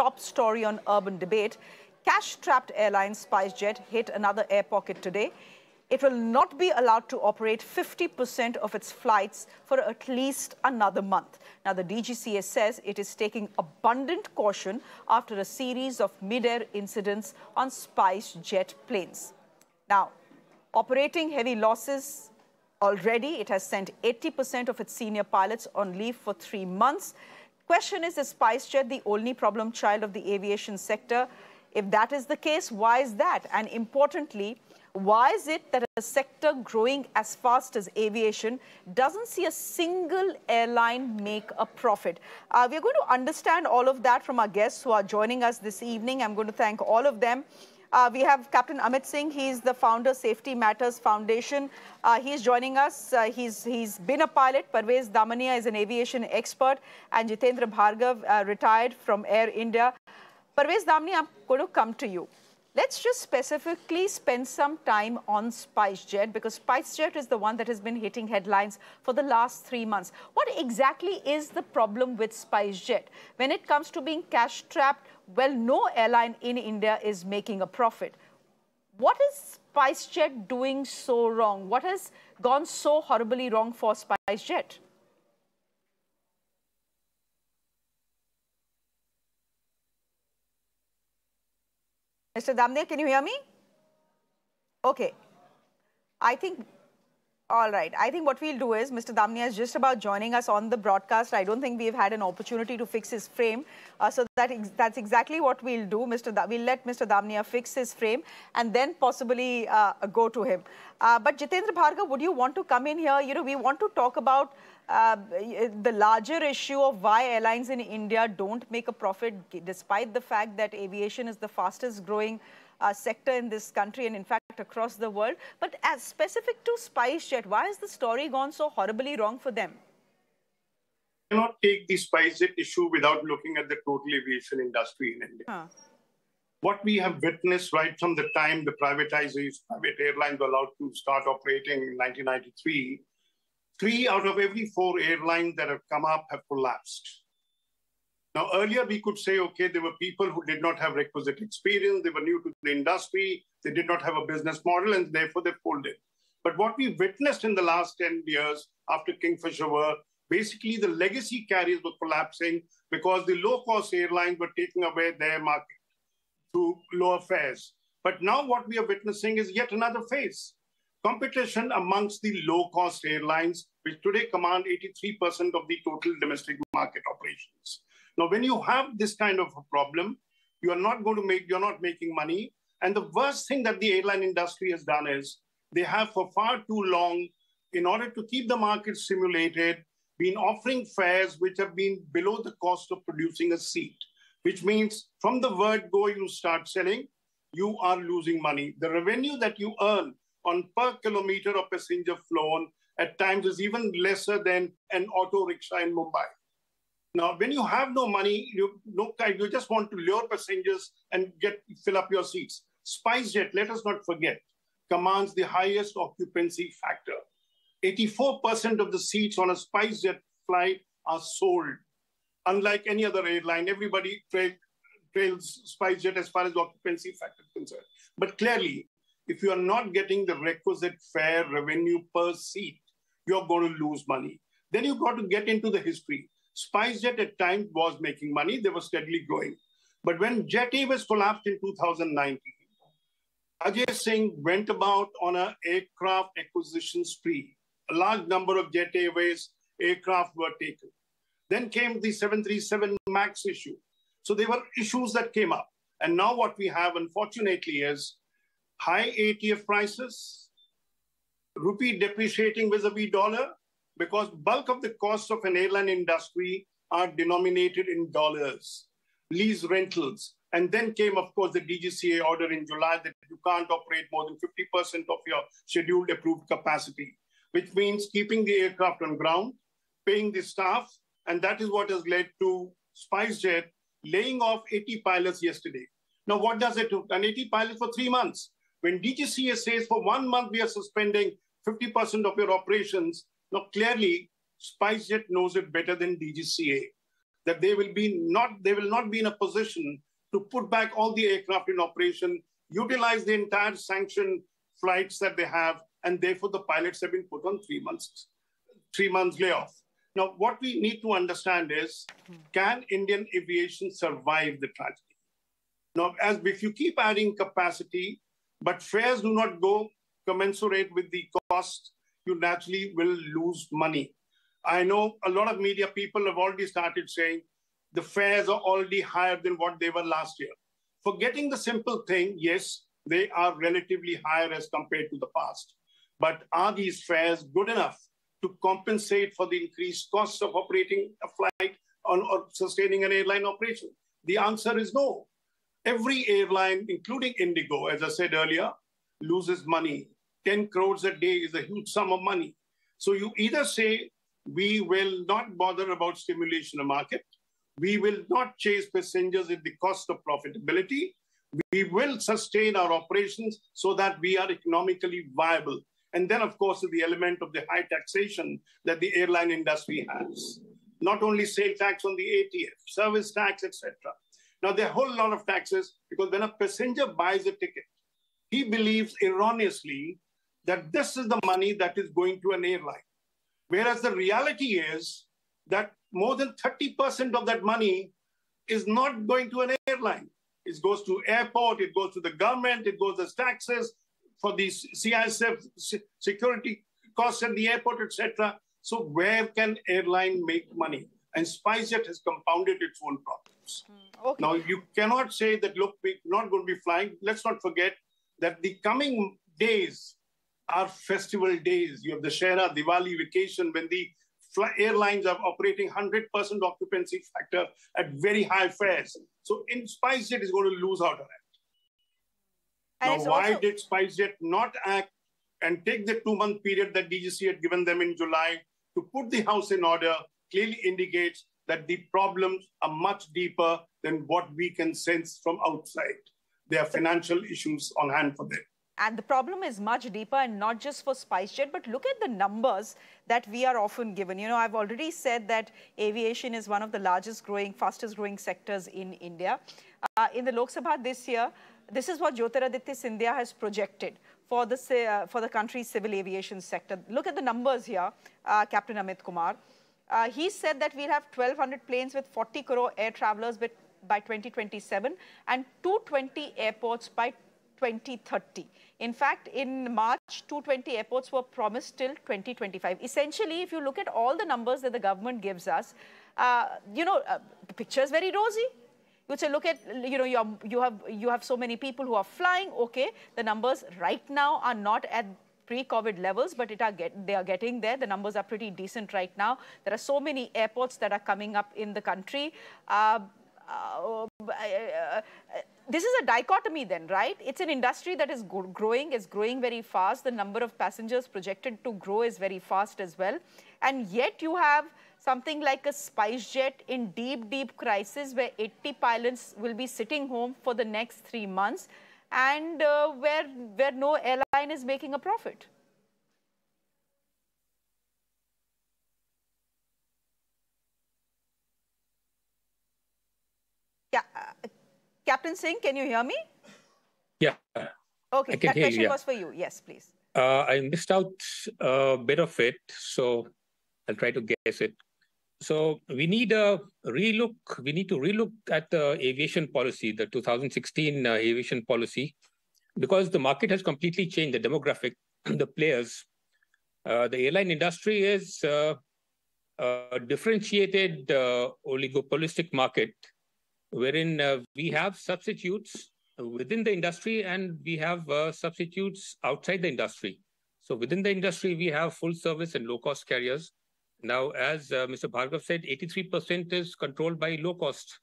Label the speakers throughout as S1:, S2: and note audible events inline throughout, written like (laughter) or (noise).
S1: top story on urban debate. Cash-trapped airline SpiceJet hit another air pocket today. It will not be allowed to operate 50% of its flights for at least another month. Now, the DGCA says it is taking abundant caution after a series of mid-air incidents on SpiceJet planes. Now, operating heavy losses already, it has sent 80% of its senior pilots on leave for three months. Question is, is SpiceJet the only problem child of the aviation sector? If that is the case, why is that? And importantly, why is it that a sector growing as fast as aviation doesn't see a single airline make a profit? Uh, we're going to understand all of that from our guests who are joining us this evening. I'm going to thank all of them. Uh, we have Captain Amit Singh. He's the founder, Safety Matters Foundation. Uh, he's joining us. Uh, he's, he's been a pilot. Parvez Damania is an aviation expert. And Jitendra Bhargav, uh, retired from Air India. Parvez Damania, I'm going to come to you. Let's just specifically spend some time on SpiceJet because SpiceJet is the one that has been hitting headlines for the last three months. What exactly is the problem with SpiceJet? When it comes to being cash trapped, well, no airline in India is making a profit. What is SpiceJet doing so wrong? What has gone so horribly wrong for SpiceJet? Mr. Damne, can you hear me? Okay. I think, all right. I think what we'll do is, Mr. Damnia is just about joining us on the broadcast. I don't think we've had an opportunity to fix his frame. Uh, so that ex that's exactly what we'll do. Mr. Da we'll let Mr. Damnia fix his frame and then possibly uh, go to him. Uh, but Jitendra Bhargav, would you want to come in here? You know, we want to talk about uh, the larger issue of why airlines in India don't make a profit, despite the fact that aviation is the fastest growing uh, sector in this country and in fact across the world. But as specific to SpiceJet, why has the story gone so horribly wrong for them?
S2: cannot take the SpiceJet issue without looking at the total aviation industry in India. Huh. What we have witnessed right from the time the privatizers, private airlines were allowed to start operating in 1993 Three out of every four airlines that have come up have collapsed. Now, earlier we could say, okay, there were people who did not have requisite experience, they were new to the industry, they did not have a business model, and therefore they folded. But what we witnessed in the last 10 years after Kingfisher were basically the legacy carriers were collapsing because the low cost airlines were taking away their market through lower fares. But now what we are witnessing is yet another phase competition amongst the low-cost airlines, which today command 83% of the total domestic market operations. Now, when you have this kind of a problem, you are not going to make, you're not making money. And the worst thing that the airline industry has done is they have for far too long, in order to keep the market stimulated, been offering fares which have been below the cost of producing a seat, which means from the word go, you start selling, you are losing money. The revenue that you earn on per kilometer of passenger flown at times is even lesser than an auto rickshaw in Mumbai. Now, when you have no money, you, no, you just want to lure passengers and get fill up your seats. SpiceJet, let us not forget, commands the highest occupancy factor. 84% of the seats on a SpiceJet flight are sold. Unlike any other airline, everybody trails, trails SpiceJet as far as occupancy factor is concerned. But clearly, if you are not getting the requisite fare revenue per seat, you're going to lose money. Then you've got to get into the history. SpiceJet at times was making money, they were steadily growing. But when Jet Airways collapsed in 2019, Ajay Singh went about on an aircraft acquisition spree. A large number of Jet Airways aircraft were taken. Then came the 737 MAX issue. So there were issues that came up. And now what we have, unfortunately, is high ATF prices, rupee depreciating vis-a-vis dollar, because bulk of the costs of an airline industry are denominated in dollars, lease rentals. And then came, of course, the DGCA order in July that you can't operate more than 50% of your scheduled approved capacity, which means keeping the aircraft on ground, paying the staff, and that is what has led to SpiceJet laying off 80 pilots yesterday. Now, what does it do? An 80 pilots for three months. When DGCA says for one month we are suspending 50% of your operations, now clearly SpiceJet knows it better than DGCA. that they will be not they will not be in a position to put back all the aircraft in operation, utilize the entire sanctioned flights that they have, and therefore the pilots have been put on three months, three months layoff. Now, what we need to understand is, can Indian aviation survive the tragedy? Now, as if you keep adding capacity, but fares do not go commensurate with the cost, you naturally will lose money. I know a lot of media people have already started saying the fares are already higher than what they were last year. Forgetting the simple thing, yes, they are relatively higher as compared to the past. But are these fares good enough to compensate for the increased costs of operating a flight on, or sustaining an airline operation? The answer is no. Every airline, including Indigo, as I said earlier, loses money. 10 crores a day is a huge sum of money. So you either say, we will not bother about stimulation of market, we will not chase passengers at the cost of profitability, we will sustain our operations so that we are economically viable. And then, of course, the element of the high taxation that the airline industry has. Not only sale tax on the ATF, service tax, etc. Now, there are a whole lot of taxes because when a passenger buys a ticket, he believes erroneously that this is the money that is going to an airline. Whereas the reality is that more than 30% of that money is not going to an airline. It goes to airport, it goes to the government, it goes as taxes for the CISF security costs at the airport, etc. So where can airline make money? And SpiceJet has compounded its own problems. Mm, okay. Now you cannot say that look, we're not going to be flying. Let's not forget that the coming days are festival days. You have Dussehra Diwali vacation when the airlines are operating 100% occupancy factor at very high fares. So in SpiceJet is going to lose out on it. And now, why also... did SpiceJet not act and take the two-month period that DGCA had given them in July to put the house in order clearly indicates that the problems are much deeper than what we can sense from outside. There are financial issues on hand for them.
S1: And the problem is much deeper and not just for SpiceJet, but look at the numbers that we are often given. You know, I've already said that aviation is one of the largest growing, fastest growing sectors in India. Uh, in the Lok Sabha this year, this is what Jyotiraditya Scindia has projected for the, uh, for the country's civil aviation sector. Look at the numbers here, uh, Captain Amit Kumar. Uh, he said that we'll have 1,200 planes with 40 crore air travelers by 2027 and 220 airports by 2030. In fact, in March, 220 airports were promised till 2025. Essentially, if you look at all the numbers that the government gives us, uh, you know, uh, the picture is very rosy. You say, look at, you know, you, you, have, you have so many people who are flying. Okay, the numbers right now are not at pre-COVID levels, but it are get, they are getting there. The numbers are pretty decent right now. There are so many airports that are coming up in the country. Uh, uh, uh, this is a dichotomy then, right? It's an industry that is growing, is growing very fast. The number of passengers projected to grow is very fast as well. And yet you have something like a SpiceJet in deep, deep crisis where 80 pilots will be sitting home for the next three months and uh, where, where no airline is making a profit. Yeah, uh, Captain Singh, can you hear me?
S3: Yeah.
S1: Okay, that question you, yeah. was for you. Yes, please.
S3: Uh, I missed out a bit of it, so I'll try to guess it. So we need a relook. We need to relook at the aviation policy, the 2016 uh, aviation policy, because the market has completely changed. The demographic, (clears throat) the players, uh, the airline industry is uh, a differentiated uh, oligopolistic market wherein uh, we have substitutes within the industry and we have uh, substitutes outside the industry. So within the industry, we have full service and low cost carriers. Now, as uh, Mr. Bhargav said, 83% is controlled by low cost.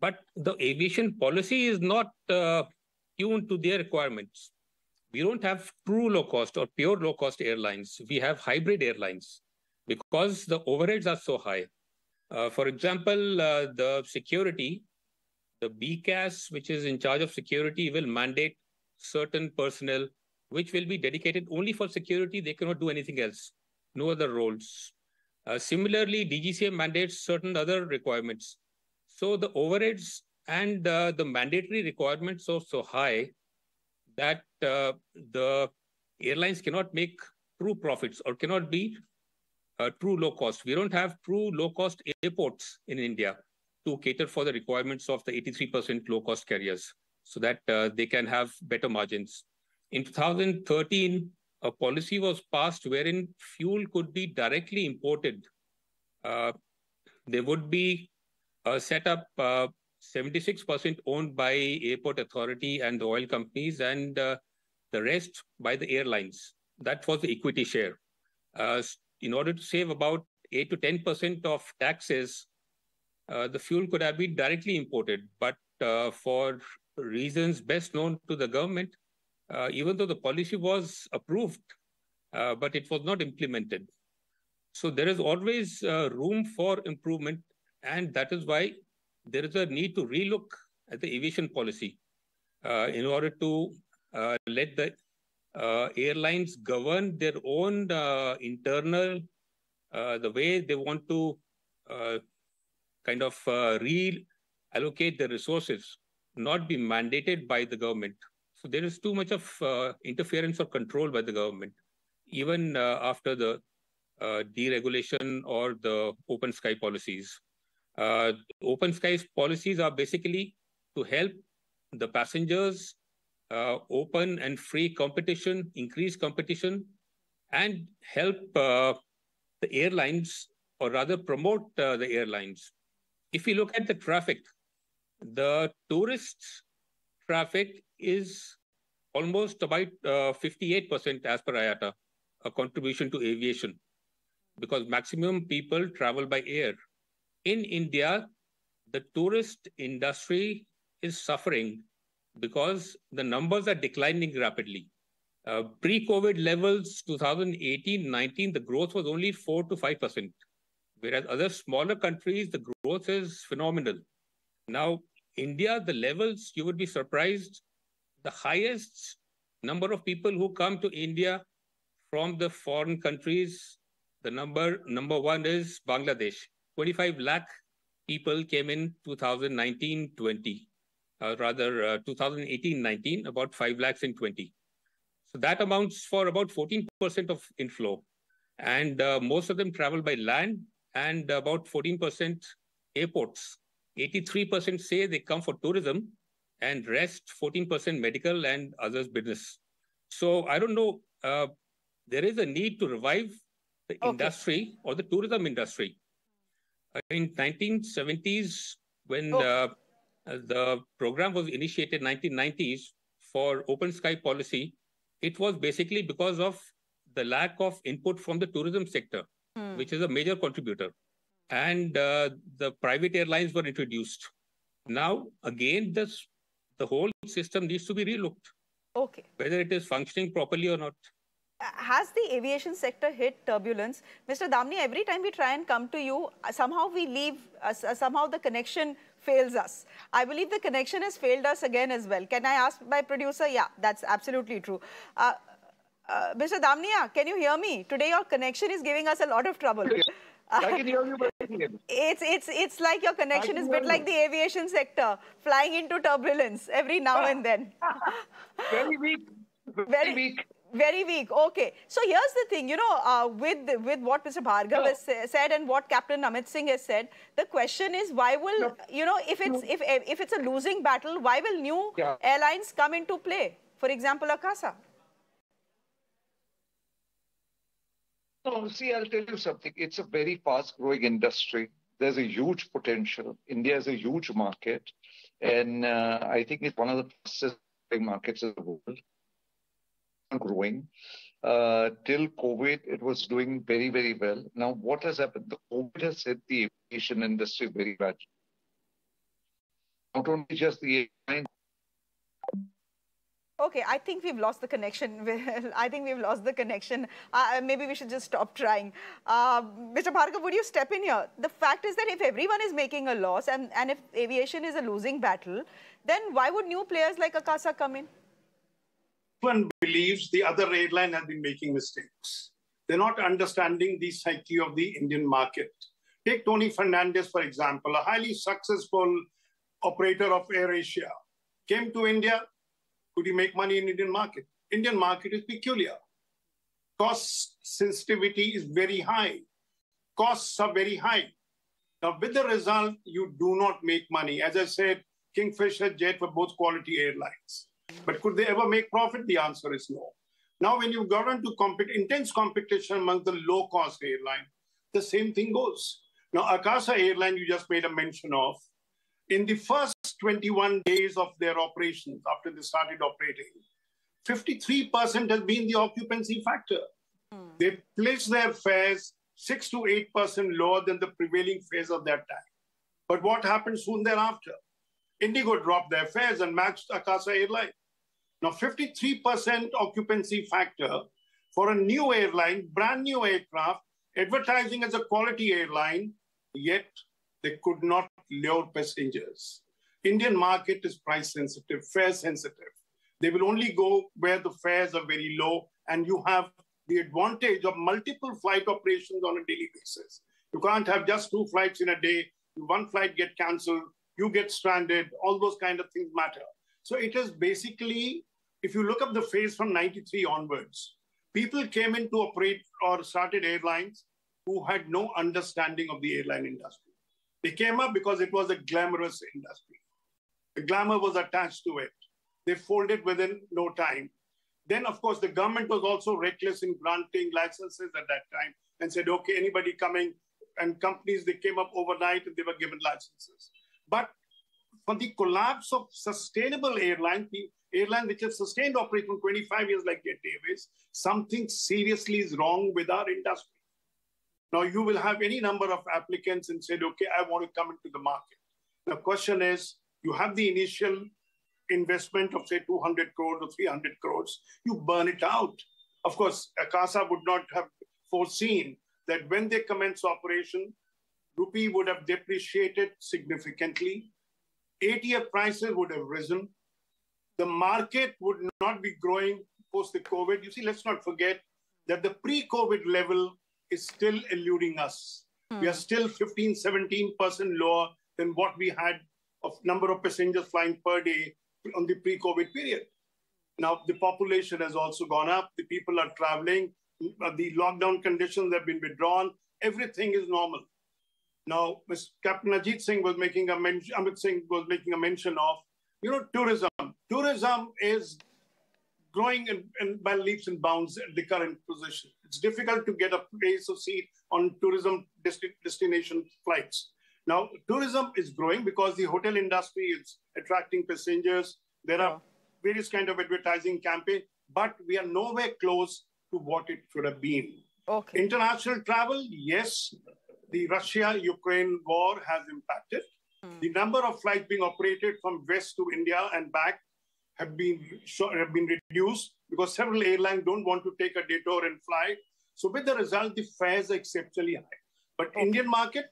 S3: But the aviation policy is not uh, tuned to their requirements. We don't have true low cost or pure low cost airlines. We have hybrid airlines because the overheads are so high. Uh, for example, uh, the security the BCAS, which is in charge of security, will mandate certain personnel which will be dedicated only for security. They cannot do anything else, no other roles. Uh, similarly, DGCA mandates certain other requirements. So the overheads and uh, the mandatory requirements are so high that uh, the airlines cannot make true profits or cannot be uh, true low cost. We don't have true low cost airports in India to cater for the requirements of the 83% low cost carriers so that uh, they can have better margins. In 2013, a policy was passed wherein fuel could be directly imported. Uh, there would be a setup 76% owned by airport authority and the oil companies and uh, the rest by the airlines. That was the equity share. Uh, in order to save about 8 to 10% of taxes, uh, the fuel could have been directly imported. But uh, for reasons best known to the government, uh, even though the policy was approved, uh, but it was not implemented. So there is always room for improvement. And that is why there is a need to relook at the aviation policy uh, in order to uh, let the uh, airlines govern their own uh, internal, uh, the way they want to uh, kind of reallocate the resources, not be mandated by the government. So there is too much of interference or control by the government, even after the deregulation or the open sky policies. Uh, open skies policies are basically to help the passengers uh, open and free competition, increase competition, and help uh, the airlines, or rather promote uh, the airlines. If you look at the traffic, the tourists traffic is almost about 58% uh, as per IATA, a contribution to aviation, because maximum people travel by air. In India, the tourist industry is suffering because the numbers are declining rapidly. Uh, pre-COVID levels, 2018-19, the growth was only 4 to 5%, whereas other smaller countries, the growth is phenomenal. Now, India, the levels, you would be surprised, the highest number of people who come to India from the foreign countries, the number number one is Bangladesh. 25 lakh people came in 2019-20, uh, rather uh, 2018-19, about 5 lakhs in 20. So that amounts for about 14% of inflow. And uh, most of them travel by land and about 14% airports. 83% say they come for tourism and rest 14% medical and others business. So I don't know, uh, there is a need to revive the okay. industry or the tourism industry in 1970s when oh. the program was initiated 1990s for open sky policy it was basically because of the lack of input from the tourism sector hmm. which is a major contributor and uh, the private airlines were introduced now again this the whole system needs to be relooked
S1: okay
S3: whether it is functioning properly or not
S1: has the aviation sector hit turbulence? Mr. Damni, every time we try and come to you, somehow we leave, uh, somehow the connection fails us. I believe the connection has failed us again as well. Can I ask my producer? Yeah, that's absolutely true. Uh, uh, Mr. Damnia, can you hear me? Today your connection is giving us a lot of trouble.
S4: I can hear you.
S1: It's it's it's like your connection is a bit like the aviation sector, flying into turbulence every now and then. (laughs)
S4: Very weak. Very, Very weak.
S1: Very weak. Okay. So here's the thing, you know, uh, with with what Mr. Bhargav no. has said and what Captain Amit Singh has said, the question is why will, no. you know, if it's if if it's a losing battle, why will new yeah. airlines come into play? For example, Akasa.
S4: No, see, I'll tell you something. It's a very fast-growing industry. There's a huge potential. India is a huge market, and uh, I think it's one of the fastest growing markets in the world growing. Uh, till COVID, it was doing very, very well. Now, what has happened? The COVID has hit the aviation industry very badly. Not only just the airline.
S1: Okay, I think we've lost the connection. (laughs) I think we've lost the connection. Uh, maybe we should just stop trying. Uh, Mr. Bhargav, would you step in here? The fact is that if everyone is making a loss and, and if aviation is a losing battle, then why would new players like Akasa come in?
S2: one believes the other airline has been making mistakes. They're not understanding the psyche of the Indian market. Take Tony Fernandes, for example, a highly successful operator of AirAsia, came to India. Could he make money in Indian market? Indian market is peculiar. Cost sensitivity is very high. Costs are very high. Now, with the result, you do not make money. As I said, Kingfisher, Jet were both quality airlines. But could they ever make profit? The answer is no. Now, when you got into compet intense competition among the low-cost airline, the same thing goes. Now, Akasa Airline, you just made a mention of, in the first 21 days of their operations, after they started operating, 53% has been the occupancy factor. Mm. They placed their fares 6 to 8% lower than the prevailing fares of that time. But what happened soon thereafter? Indigo dropped their fares and matched Akasa Airline. Now, 53% occupancy factor for a new airline, brand new aircraft, advertising as a quality airline, yet they could not lure passengers. Indian market is price sensitive, fare sensitive. They will only go where the fares are very low and you have the advantage of multiple flight operations on a daily basis. You can't have just two flights in a day. One flight get canceled, you get stranded, all those kind of things matter. So it is basically if you look up the phase from 93 onwards, people came in to operate or started airlines who had no understanding of the airline industry. They came up because it was a glamorous industry. The glamour was attached to it. They folded within no time. Then, of course, the government was also reckless in granting licenses at that time and said, okay, anybody coming, and companies, they came up overnight and they were given licenses. But for the collapse of sustainable airline, the airline which has sustained operation 25 years like Jet Airways, something seriously is wrong with our industry. Now you will have any number of applicants and said, okay, I want to come into the market. The question is, you have the initial investment of say 200 crores or 300 crores, you burn it out. Of course, Akasa would not have foreseen that when they commence operation, rupee would have depreciated significantly. ATF prices would have risen the market would not be growing post the COVID. You see, let's not forget that the pre COVID level is still eluding us. Hmm. We are still 15, 17% lower than what we had of number of passengers flying per day on the pre COVID period. Now, the population has also gone up. The people are traveling. The lockdown conditions have been withdrawn. Everything is normal. Now, Mr. Captain Ajit Singh was making a mention, Amit Singh was making a mention of, you know, tourism tourism is growing in, in, by leaps and bounds at the current position. It's difficult to get a place of seat on tourism desti- destination flights. Now, tourism is growing because the hotel industry is attracting passengers. There are various kind of advertising campaign, but we are nowhere close to what it should have been.
S1: Okay.
S2: International travel, yes, the Russia-Ukraine war has impacted. Mm. The number of flights being operated from west to India and back have been have been reduced because several airlines don't want to take a detour and fly. So with the result, the fares are exceptionally high. But okay. Indian market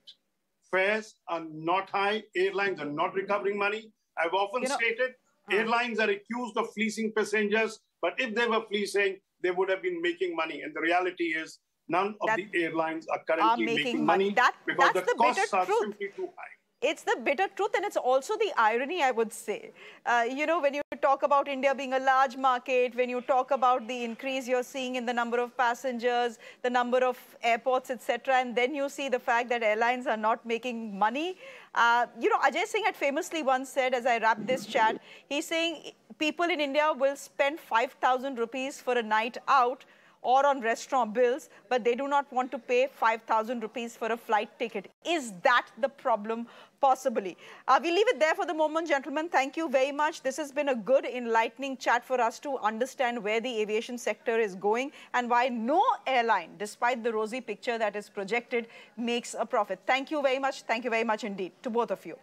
S2: fares are not high. Airlines are not recovering money. I've often you know, stated uh, airlines are accused of fleecing passengers, but if they were fleecing, they would have been making money. And the reality is, none of the airlines are currently
S1: are making,
S2: making, money,
S1: money that,
S2: because the,
S1: the
S2: costs are
S1: truth.
S2: simply too high
S1: it's the bitter truth and it's also the irony, I would say. Uh, you know, when you talk about India being a large market, when you talk about the increase you're seeing in the number of passengers, the number of airports, etc., and then you see the fact that airlines are not making money. Uh, you know, Ajay Singh had famously once said, as I wrap this chat, he's saying people in India will spend 5,000 rupees for a night out or on restaurant bills, but they do not want to pay 5,000 rupees for a flight ticket. Is that the problem? Possibly. Uh, we leave it there for the moment, gentlemen. Thank you very much. This has been a good, enlightening chat for us to understand where the aviation sector is going and why no airline, despite the rosy picture that is projected, makes a profit. Thank you very much. Thank you very much indeed to both of you.